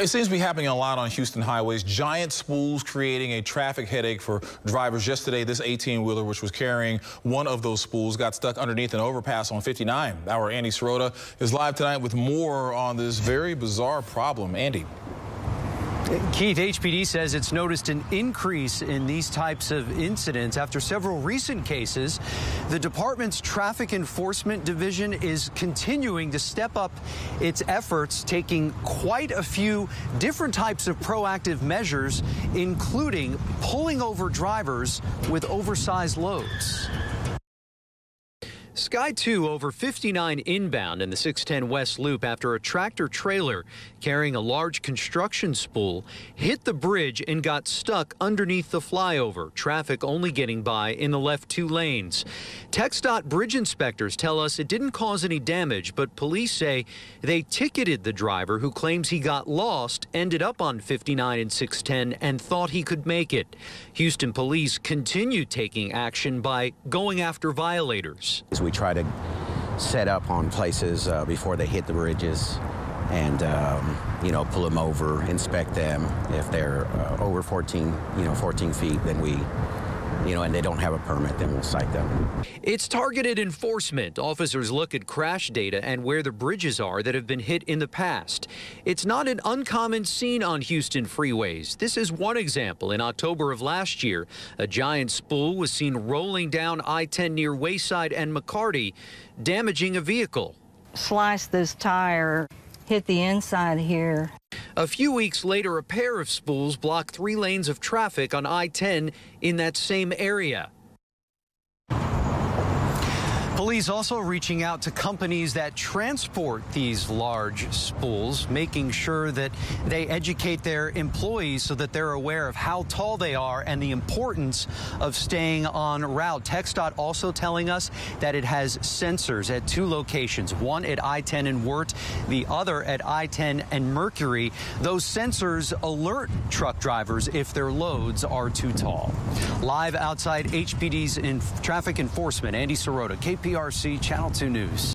It seems to be happening a lot on Houston highways. Giant spools creating a traffic headache for drivers. Yesterday, this 18-wheeler, which was carrying one of those spools, got stuck underneath an overpass on 59. Our Andy Cerota is live tonight with more on this very bizarre problem. Andy. Keith, HPD says it's noticed an increase in these types of incidents after several recent cases. The department's traffic enforcement division is continuing to step up its efforts, taking quite a few different types of proactive measures, including pulling over drivers with oversized loads. Sky 2 over 59 inbound in the 610 West Loop after a tractor trailer carrying a large construction spool hit the bridge and got stuck underneath the flyover. Traffic only getting by in the left two lanes. TxDOT bridge inspectors tell us it didn't cause any damage, but police say they ticketed the driver who claims he got lost, ended up on 59 and 610 and thought he could make it. Houston police continue taking action by going after violators. We try to set up on places uh, before they hit the bridges and um, you know pull them over, inspect them. If they're uh, over 14, you know 14 feet, then we you know, and they don't have a permit, then we'll cite them. It's targeted enforcement. Officers look at crash data and where the bridges are that have been hit in the past. It's not an uncommon scene on Houston freeways. This is one example. In October of last year, a giant spool was seen rolling down I-10 near Wayside and McCarty, damaging a vehicle. Slice this tire, hit the inside here. A few weeks later, a pair of spools blocked three lanes of traffic on I-10 in that same area. Police also reaching out to companies that transport these large spools, making sure that they educate their employees so that they're aware of how tall they are and the importance of staying on route. TxDOT also telling us that it has sensors at two locations, one at I-10 and Wirt, the other at I-10 and Mercury. Those sensors alert truck drivers if their loads are too tall. Live outside HPD's in traffic enforcement, Andy Cerota, KP. KPRC Channel 2 News.